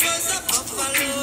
Was a buffalo.